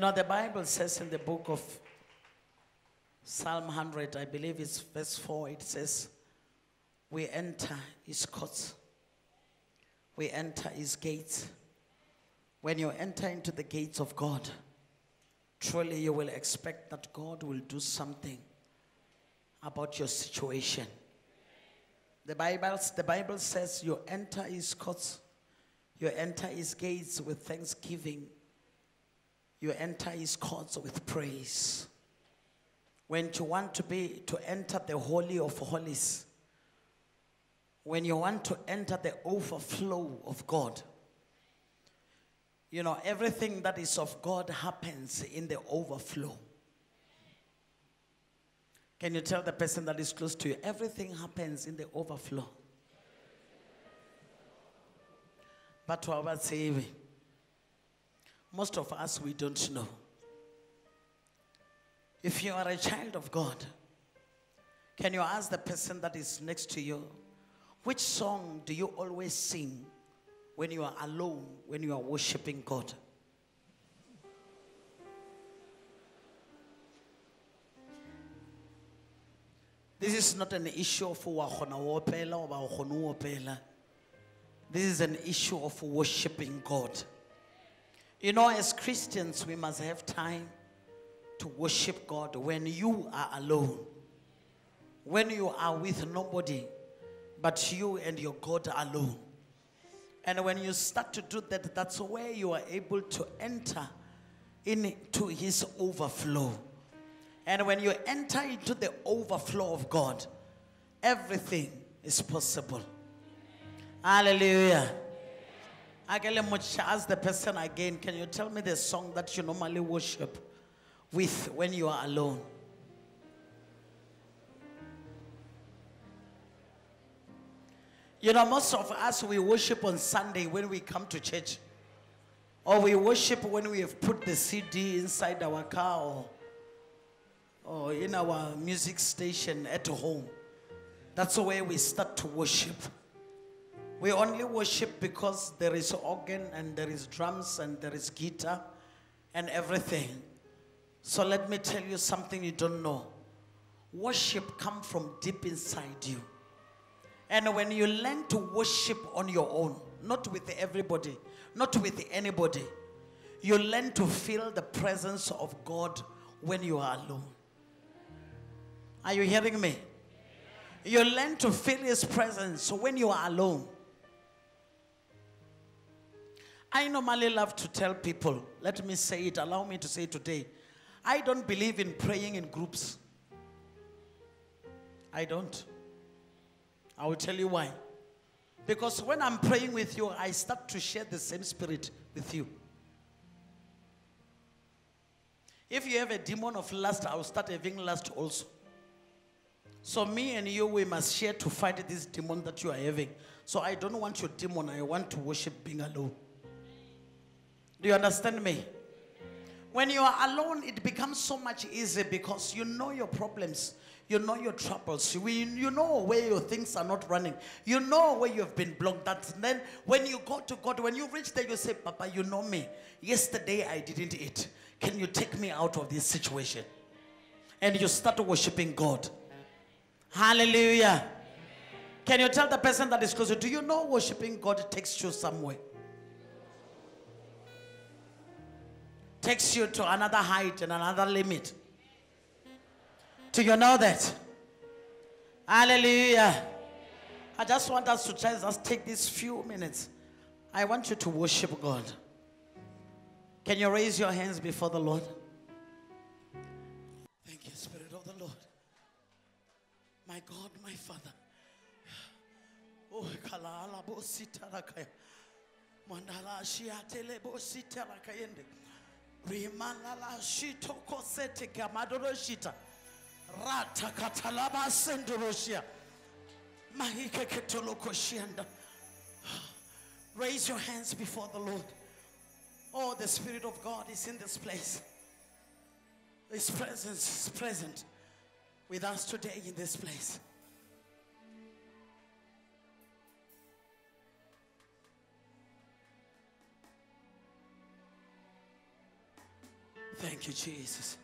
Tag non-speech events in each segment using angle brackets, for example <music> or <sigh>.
You know, the Bible says in the book of Psalm 100, I believe it's verse 4, it says, We enter his courts, we enter his gates. When you enter into the gates of God, truly you will expect that God will do something about your situation. The Bible, the Bible says you enter his courts, you enter his gates with thanksgiving, you enter his courts with praise. When you want to be to enter the holy of holies, when you want to enter the overflow of God, you know, everything that is of God happens in the overflow. Can you tell the person that is close to you? Everything happens in the overflow. But to our saving, most of us we don't know. If you are a child of God, can you ask the person that is next to you, which song do you always sing when you are alone, when you are worshiping God? This is not an issue of. This is an issue of worshiping God. You know, as Christians, we must have time to worship God when you are alone, when you are with nobody but you and your God alone. And when you start to do that, that's where you are able to enter into His overflow. And when you enter into the overflow of God, everything is possible. Hallelujah. I can ask the person again, can you tell me the song that you normally worship with when you are alone? You know, most of us, we worship on Sunday when we come to church. Or we worship when we have put the CD inside our car or, or in our music station at home. That's the way we start to worship. We only worship because there is organ and there is drums and there is guitar and everything. So let me tell you something you don't know. Worship comes from deep inside you. And when you learn to worship on your own, not with everybody, not with anybody, you learn to feel the presence of God when you are alone. Are you hearing me? You learn to feel His presence when you are alone. I normally love to tell people, let me say it, allow me to say it today. I don't believe in praying in groups. I don't. I will tell you why. Because when I'm praying with you, I start to share the same spirit with you. If you have a demon of lust, I will start having lust also. So me and you, we must share to fight this demon that you are having. So I don't want your demon. I want to worship being alone. Do you understand me? When you are alone, it becomes so much easier because you know your problems. You know your troubles. You, know where your things are not running. You know where you have been blocked. That then when you go to God, when you reach there, you say, Papa, you know me. Yesterday I didn't eat. Can you take me out of this situation? And you start worshiping God. Hallelujah. Can you tell the person that is closer? Do you know worshiping God takes you somewhere? Takes you to another height and another limit. Do you know that? Hallelujah. I just want us to just take these few minutes. I want you to worship God. Can you raise your hands before the Lord? Thank you, Spirit of the Lord. My God, my Father. Oh, kalala bo. Mandala shiatele bo. Rata katalaba. Raise your hands before the Lord. Oh, the Spirit of God is in this place. His presence is present with us today in this place. Thank you, Jesus.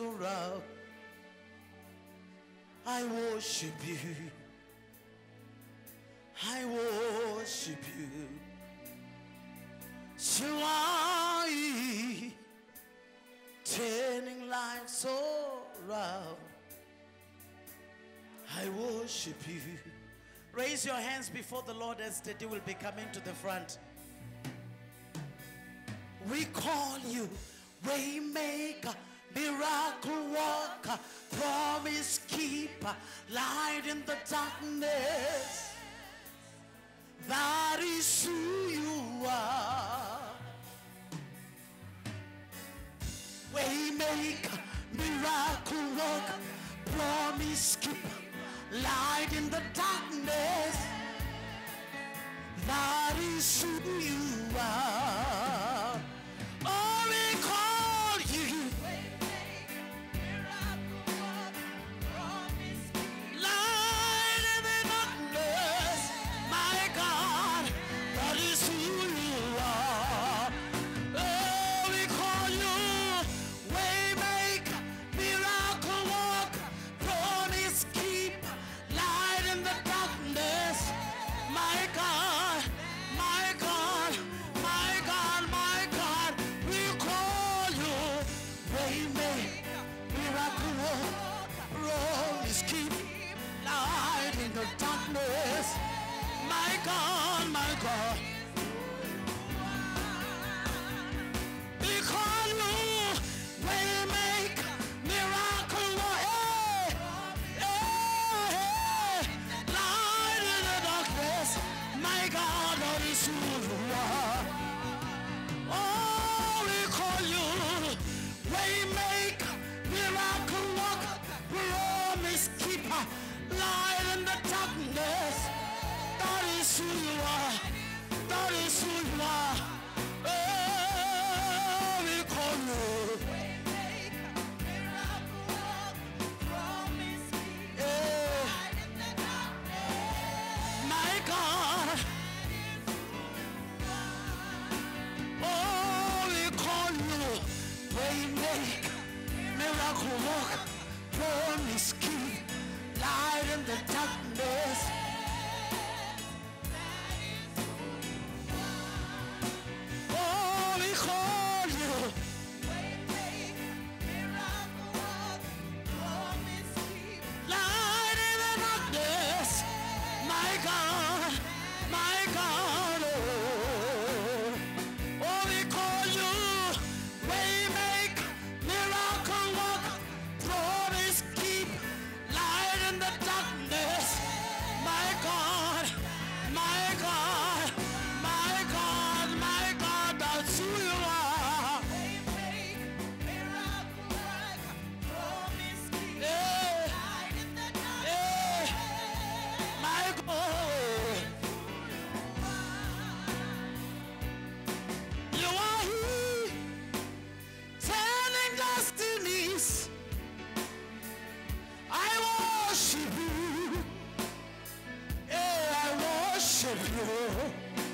Around. I worship you. I worship you. Here, turning lives around. I worship you. Raise your hands before the Lord as Teddy will be coming to the front. We call you Waymaker, Miracle Worker, Promise Keeper, Light in the darkness. That is who you are. Waymaker, Miracle Worker, Promise Keeper, Light in the darkness. That is who you are. Who you are. Oh, we call you Waymaker, Miracle Worker, Promise Keeper, Light in the darkness. That is who you are. That is who you are. Worker, Promise Keeper, Light in the darkness. Yeah. <laughs>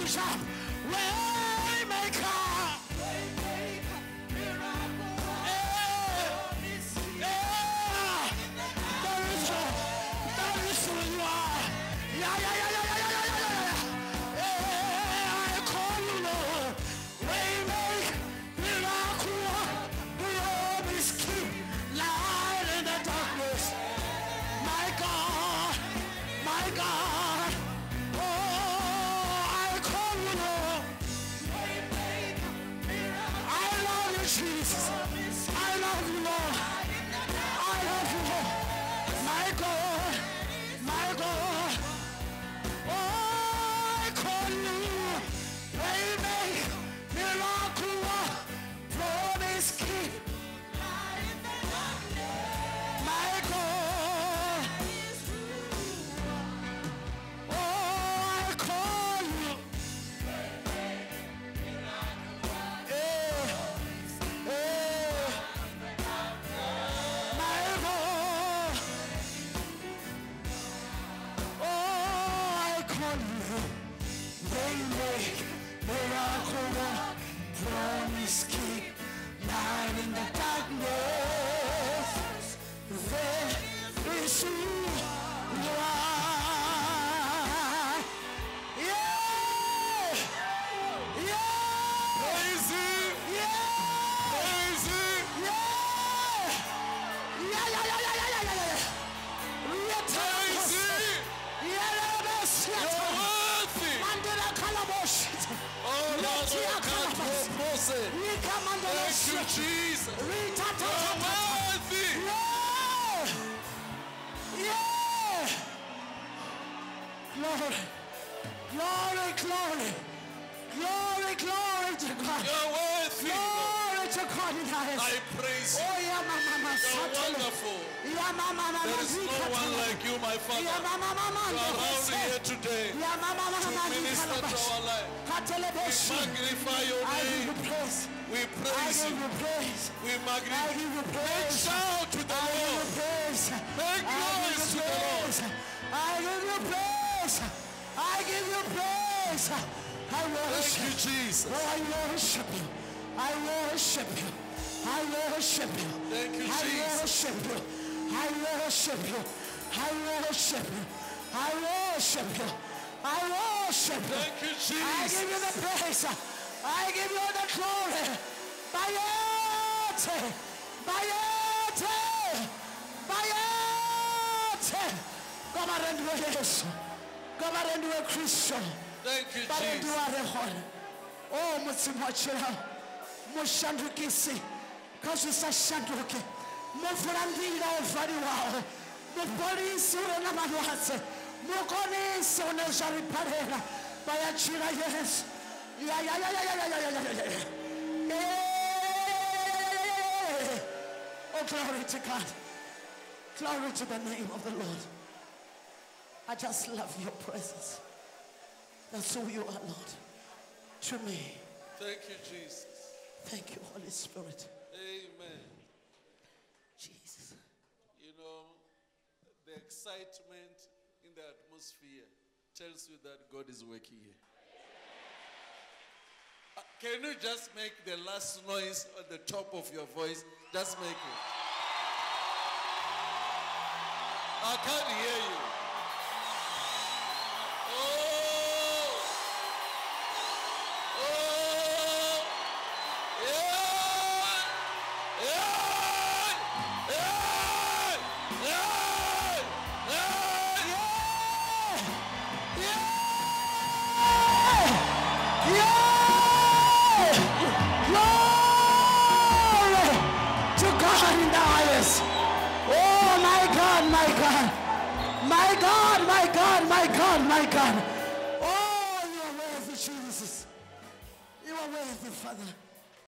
confusion, way maker. go. Thank you, Jesus. You're worthy. Yeah. Yeah. Glory. Glory, glory. Glory, glory to God. You're worthy. Glory extraordinary. I praise you. Oh, yeah, mama, mama, you are wonderful. Yeah, mama, mama, there is no one like you, my Father. Yeah, mama, mama, you are around here today yeah, mama, mama, to minister to our life. We magnify your name. We praise you. praise. We magnify you. Make shout to the Lord. Make noise to the Lord. I give you praise. I give you praise. I worship. Thank you, Jesus. Oh, I worship you. I worship you. I worship you. Thank you, I Jesus. worship you. I worship you. I worship you. I worship you. I worship you. Thank you, Jesus. I give you the praise. I give you the glory. Bayete. Bayete. Bayete. Kabarendiwe Yesu. Kabarendiwe Kristo. Thank you, Jesus. Oh, mutsimo mushandukise kazvisashanduke muvura ndira uvari wawo muponisi ure namarwadze mukonisi une zvariparera vayachira yesu Oh, glory to God. Glory to the name of the Lord. I just love your presence. That's who you are, Lord, to me. Thank you, Jesus. Thank you, Holy Spirit. Amen. Jesus. You know, the excitement in the atmosphere tells you that God is working here. Uh, Can you just make the last noise at the top of your voice? Just make it. I can't hear you.